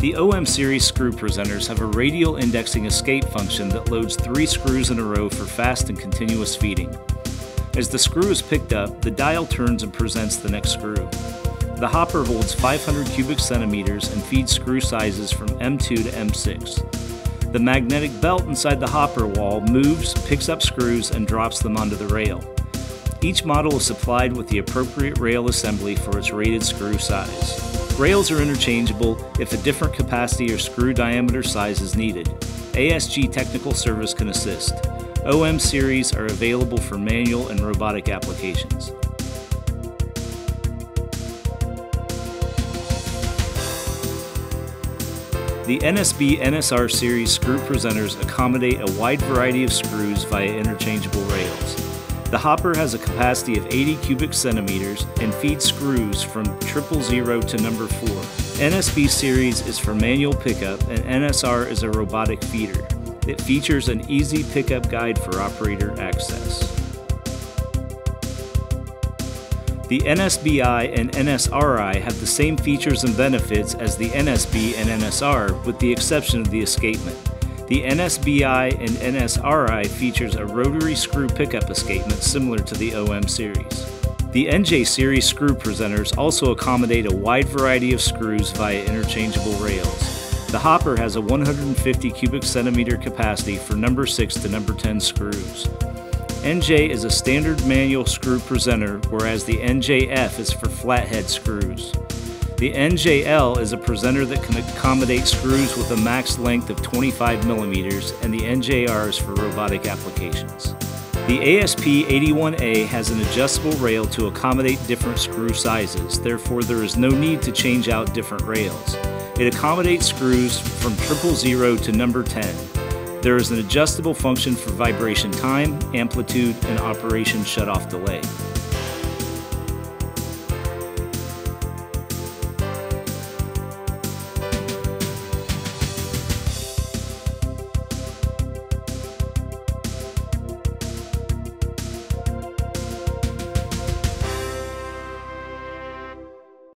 The OM series screw presenters have a radial indexing escape function that loads three screws in a row for fast and continuous feeding. As the screw is picked up, the dial turns and presents the next screw. The hopper holds 500 cubic centimeters and feeds screw sizes from M2 to M6. The magnetic belt inside the hopper wall moves, picks up screws, and drops them onto the rail. Each model is supplied with the appropriate rail assembly for its rated screw size. Rails are interchangeable if a different capacity or screw diameter size is needed. ASG Technical Service can assist. OM series are available for manual and robotic applications. The NSB NSR series screw presenters accommodate a wide variety of screws via interchangeable rails. The hopper has a capacity of 80 cubic centimeters and feeds screws from triple zero to number 4. NSB series is for manual pickup and NSR is a robotic feeder. It features an easy pickup guide for operator access. The NSBI and NSRI have the same features and benefits as the NSB and NSR with the exception of the escapement. The NSBI and NSRI features a rotary screw pickup escapement similar to the OM series. The NJ series screw presenters also accommodate a wide variety of screws via interchangeable rails. The hopper has a 150 cubic centimeter capacity for number 6 to number 10 screws. NJ is a standard manual screw presenter, whereas the NJF is for flathead screws. The NJL is a presenter that can accommodate screws with a max length of 25 millimeters, and the NJR is for robotic applications. The ASP81A has an adjustable rail to accommodate different screw sizes, therefore there is no need to change out different rails. It accommodates screws from triple zero to number 10. There is an adjustable function for vibration time, amplitude, and operation shutoff delay.